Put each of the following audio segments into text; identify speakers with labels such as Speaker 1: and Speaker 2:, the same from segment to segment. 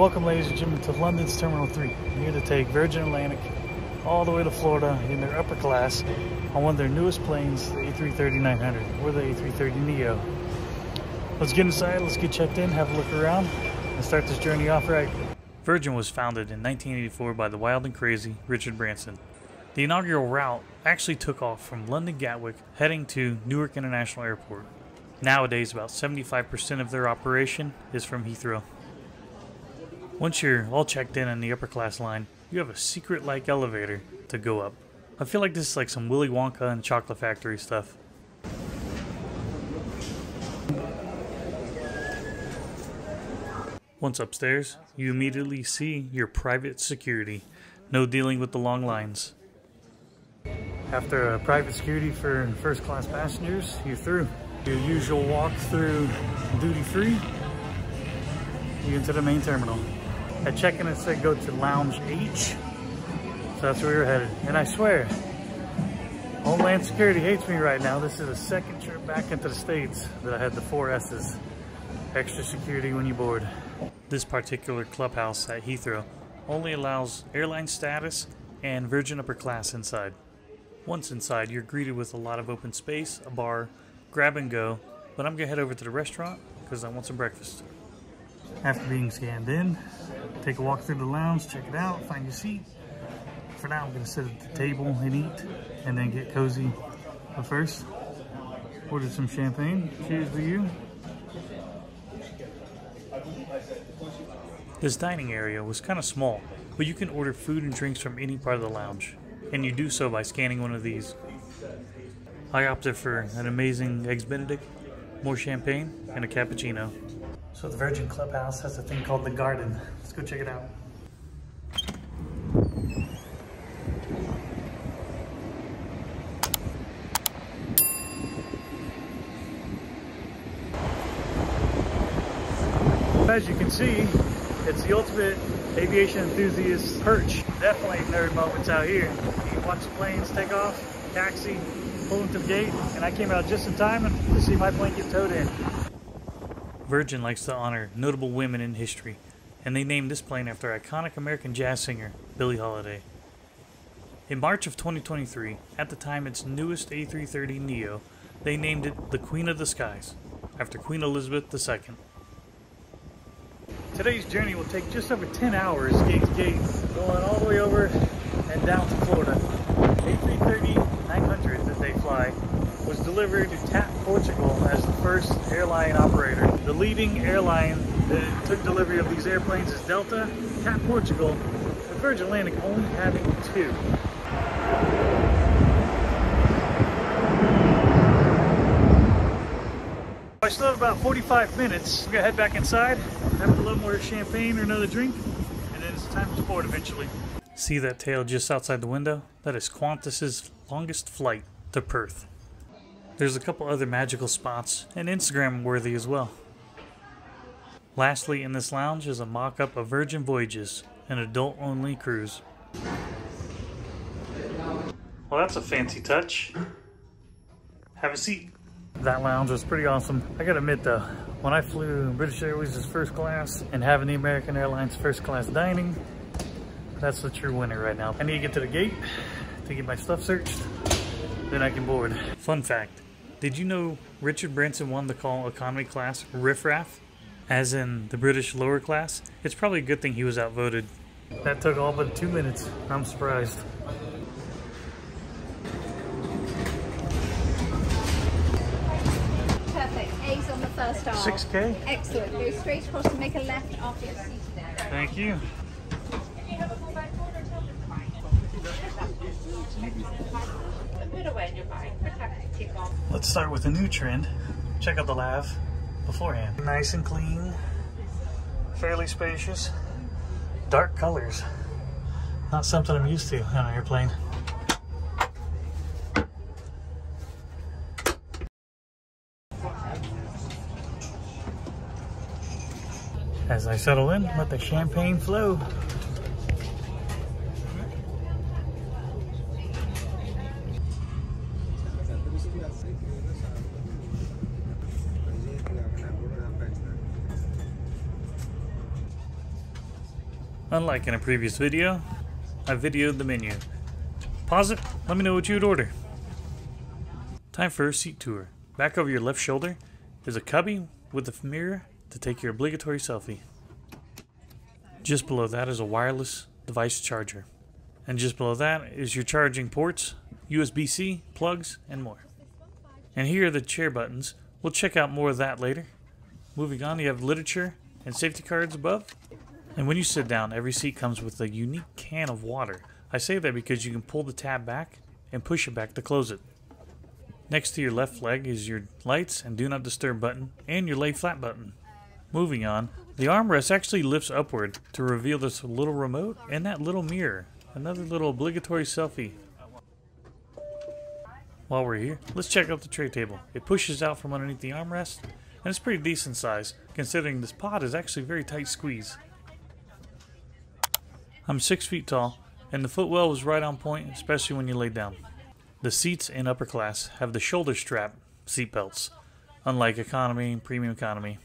Speaker 1: Welcome, ladies and gentlemen, to London's Terminal 3. I'm here to take Virgin Atlantic all the way to Florida in their upper class on one of their newest planes, the A330-900, or the A330neo. Let's get inside, let's get checked in, have a look around, and start this journey off right. Virgin was founded in 1984 by the wild and crazy Richard Branson. The inaugural route actually took off from London Gatwick heading to Newark International Airport. Nowadays, about 75% of their operation is from Heathrow. Once you're all checked in on the upper class line, you have a secret like elevator to go up. I feel like this is like some Willy Wonka and Chocolate Factory stuff. Once upstairs, you immediately see your private security. No dealing with the long lines. After a private security for first class passengers, you're through. Your usual walk through duty free, you into the main terminal. At check-in, it said go to Lounge H. So that's where we are headed. And I swear, Homeland Security hates me right now. This is the second trip back into the States that I had the four S's. Extra security when you board. This particular clubhouse at Heathrow only allows airline status and Virgin Upper Class inside. Once inside, you're greeted with a lot of open space, a bar, grab and go, but I'm gonna head over to the restaurant because I want some breakfast. After being scanned in, take a walk through the lounge, check it out, find your seat. For now, I'm gonna sit at the table and eat, and then get cozy. But first, order some champagne. Cheers to you. This dining area was kind of small, but you can order food and drinks from any part of the lounge, and you do so by scanning one of these. I opted for an amazing Eggs Benedict, more champagne, and a cappuccino. So the Virgin Clubhouse has a thing called the Garden. Let's go check it out. As you can see, it's the ultimate aviation enthusiast perch. Definitely nerd moments out here. You watch the planes take off, taxi, pull into the gate, and I came out just in time to see my plane get towed in. Virgin likes to honor notable women in history, and they named this plane after iconic American jazz singer Billie Holiday. In March of 2023, at the time its newest A330 Neo, they named it the Queen of the Skies, after Queen Elizabeth II. Today's journey will take just over 10 hours gate to gate, going all the way over and down to Florida. A330 900 that they fly was delivered to TAP Portugal as the first airline operator. The leading airline that took delivery of these airplanes is Delta, TAP Portugal, with Virgin Atlantic only having two. I still have about 45 minutes. We're gonna head back inside, have a little more champagne or another drink, and then it's time to board eventually. See that tail just outside the window? That is Qantas's longest flight to Perth. There's a couple other magical spots, and Instagram worthy as well. Lastly, in this lounge is a mock up of Virgin Voyages, an adult only cruise. Well, that's a fancy touch. Have a seat. That lounge was pretty awesome. I gotta admit though, when I flew British Airways' first class and having the American Airlines first class dining, that's the true winner right now. I need to get to the gate to get my stuff searched, then I can board. Fun fact, did you know Richard Branson won the call economy class riffraff? As in the British lower class? It's probably a good thing he was outvoted. That took all but two minutes. I'm surprised.
Speaker 2: Perfect. A's on the first arm.
Speaker 1: 6K?
Speaker 2: Excellent. Go straight across and make a left after you're seated there.
Speaker 1: Thank you.
Speaker 2: Put away in your bag. Protect it. Kick on.
Speaker 1: Let's start with a new trend. Check out the lav beforehand. Nice and clean, fairly spacious, dark colors. Not something I'm used to on an airplane. As I settle in, let the champagne flow. Unlike in a previous video, I videoed the menu. Pause it, let me know what you would order. Time for a seat tour. Back over your left shoulder is a cubby with a mirror to take your obligatory selfie. Just below that is a wireless device charger. And just below that is your charging ports, USB-C, plugs, and more. And here are the chair buttons. We'll check out more of that later. Moving on, you have literature and safety cards above. And when you sit down, every seat comes with a unique can of water. I say that because you can pull the tab back and push it back to close it. Next to your left leg is your lights and do not disturb button and your lay flat button. Moving on, the armrest actually lifts upward to reveal this little remote and that little mirror. Another little obligatory selfie. While we're here, let's check out the tray table. It pushes out from underneath the armrest and it's pretty decent size considering this pod is actually very tight squeeze. I'm 6 feet tall and the footwell was right on point especially when you lay down. The seats in upper class have the shoulder strap seat belts, unlike economy and premium economy.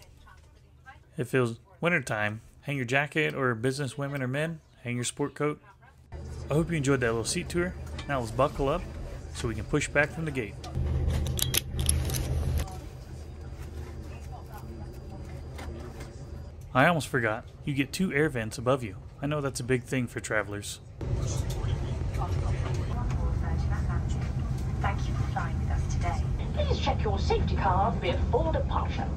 Speaker 1: If it was wintertime, hang your jacket or business women or men, hang your sport coat. I hope you enjoyed that little seat tour. Now let's buckle up so we can push back from the gate. I almost forgot, you get two air vents above you. I know that's a big thing for travelers.
Speaker 3: Thank you for flying with us today. Please check your safety card before departure.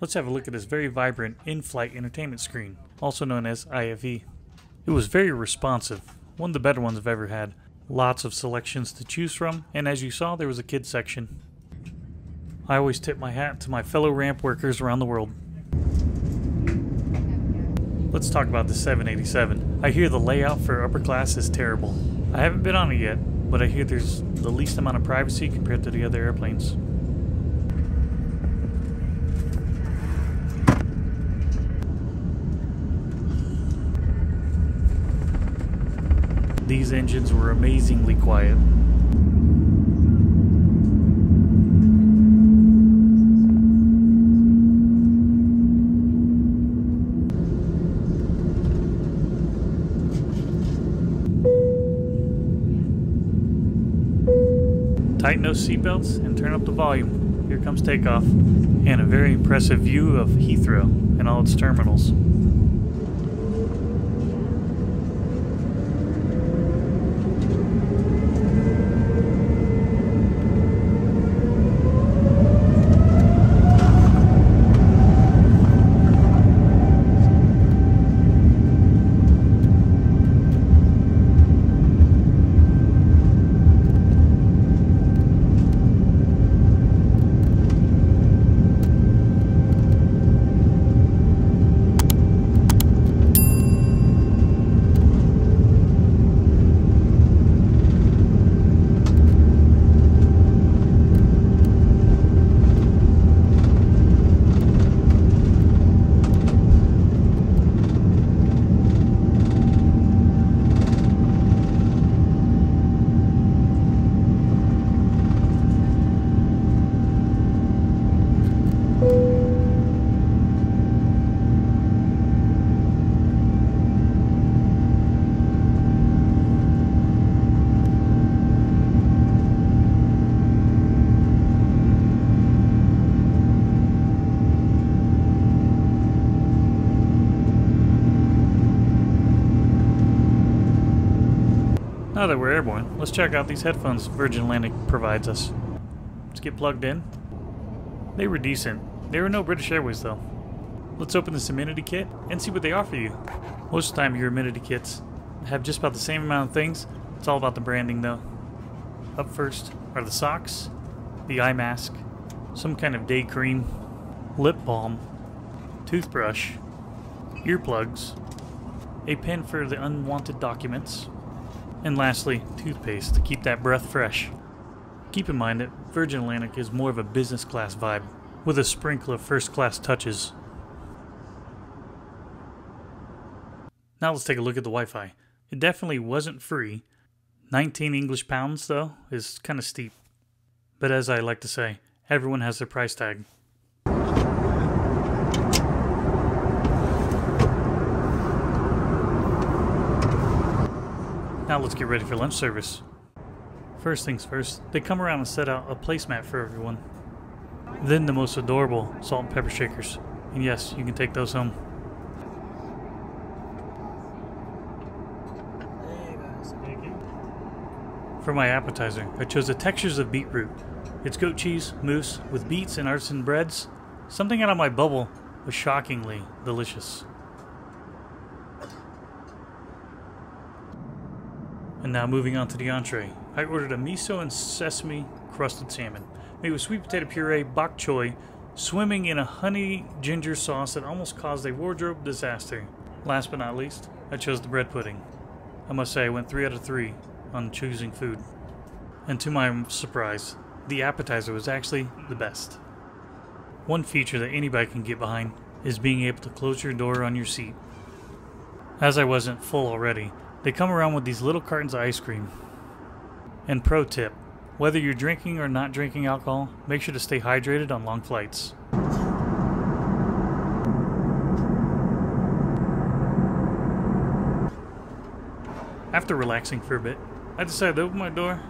Speaker 1: Let's have a look at this very vibrant in-flight entertainment screen, also known as IFE. It was very responsive, one of the better ones I've ever had. Lots of selections to choose from, and as you saw, there was a kids section. I always tip my hat to my fellow ramp workers around the world. Let's talk about the 787. I hear the layout for upper class is terrible. I haven't been on it yet, but I hear there's the least amount of privacy compared to the other airplanes. These engines were amazingly quiet. Tighten those seatbelts and turn up the volume. Here comes takeoff. And a very impressive view of Heathrow and all its terminals. Now that we're airborne, let's check out these headphones Virgin Atlantic provides us. Let's get plugged in. They were decent. They were no British Airways though. Let's open this amenity kit and see what they offer you. Most of the time your amenity kits have just about the same amount of things. It's all about the branding though. Up first are the socks, the eye mask, some kind of day cream, lip balm, toothbrush, earplugs, a pen for the unwanted documents, and lastly, toothpaste to keep that breath fresh. Keep in mind that Virgin Atlantic is more of a business class vibe, with a sprinkle of first class touches. Now let's take a look at the Wi Fi. It definitely wasn't free. 19 English pounds, though, is kind of steep. But as I like to say, everyone has their price tag. Now let's get ready for lunch service. First things first, they come around and set out a placemat for everyone. Then the most adorable salt and pepper shakers. And yes, you can take those home. For my appetizer, I chose the textures of beetroot. It's goat cheese, mousse, with beets and artisan breads. Something out of my bubble was shockingly delicious. And now moving on to the entree. I ordered a miso and sesame crusted salmon, made with sweet potato puree, bok choy, swimming in a honey ginger sauce that almost caused a wardrobe disaster. Last but not least, I chose the bread pudding. I must say I went 3 out of 3 on choosing food. And to my surprise, the appetizer was actually the best. One feature that anybody can get behind is being able to close your door on your seat. As I wasn't full already, they come around with these little cartons of ice cream. And pro tip whether you're drinking or not drinking alcohol, make sure to stay hydrated on long flights. After relaxing for a bit, I decided to open my door,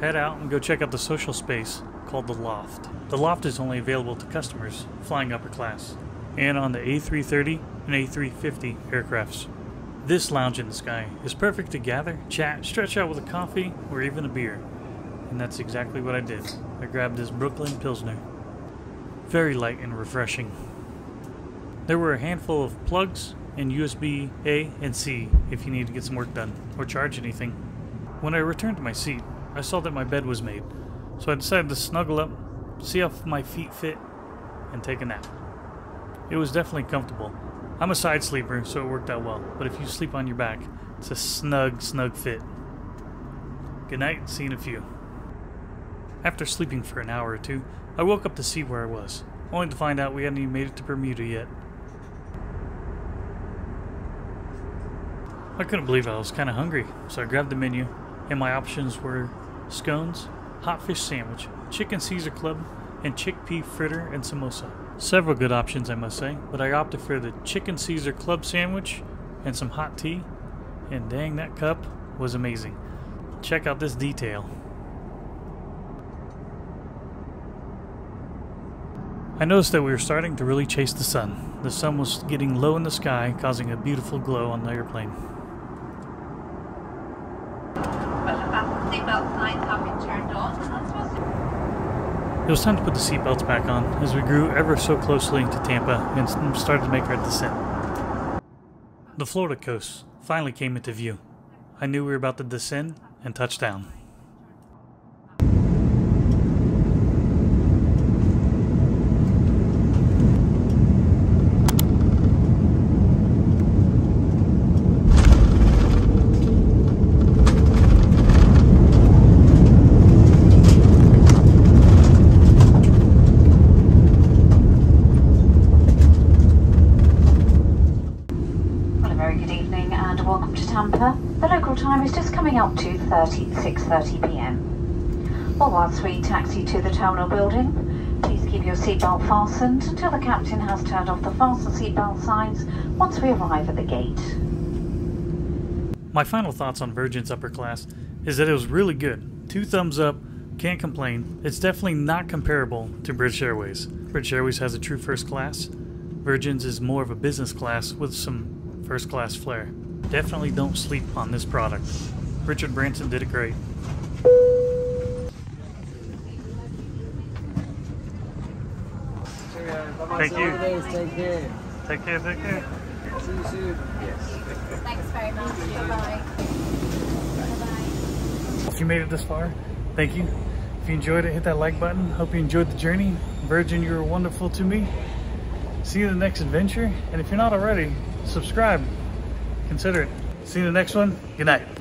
Speaker 1: head out, and go check out the social space called the Loft. The Loft is only available to customers flying upper class and on the A330 and A350 aircrafts. This lounge in the sky is perfect to gather, chat, stretch out with a coffee, or even a beer. And that's exactly what I did. I grabbed this Brooklyn Pilsner. Very light and refreshing. There were a handful of plugs and USB A and C if you need to get some work done or charge anything. When I returned to my seat, I saw that my bed was made, so I decided to snuggle up, see how my feet fit, and take a nap. It was definitely comfortable, I'm a side sleeper, so it worked out well. But if you sleep on your back, it's a snug, snug fit. Good night, see you in a few. After sleeping for an hour or two, I woke up to see where I was, only to find out we hadn't even made it to Bermuda yet. I couldn't believe I was kind of hungry, so I grabbed the menu, and my options were scones, hot fish sandwich, chicken Caesar club, and chickpea fritter and samosa. Several good options, I must say, but I opted for the chicken Caesar club sandwich and some hot tea, and dang, that cup was amazing. Check out this detail. I noticed that we were starting to really chase the sun. The sun was getting low in the sky, causing a beautiful glow on the airplane.
Speaker 2: Seatbelt um, signs have been turned on.
Speaker 1: It was time to put the seatbelts back on as we grew ever so closely to Tampa and started to make our descent. The Florida coast finally came into view. I knew we were about to descend and touch down.
Speaker 3: Well, a very good evening and welcome to Tampa. The local time is just coming up to 30, 6.30 p.m. Well, whilst we taxi to the terminal building, please keep your seatbelt fastened until the captain has turned off the fasten seatbelt signs once we arrive at the gate.
Speaker 1: My final thoughts on Virgin's upper class is that it was really good. Two thumbs up, can't complain. It's definitely not comparable to British Airways. British Airways has a true first class. Virgin's is more of a business class with some first class flair. Definitely don't sleep on this product. Richard Branson did it great. Thank you.
Speaker 4: Take care.
Speaker 1: Take care, take care.
Speaker 4: See you soon. Yes.
Speaker 2: Thanks very much. Bye-bye.
Speaker 1: If you made it this far, thank you. If you enjoyed it, hit that like button. Hope you enjoyed the journey. Virgin, you were wonderful to me. See you in the next adventure. And if you're not already, subscribe. Consider it. See you in the next one. Good night.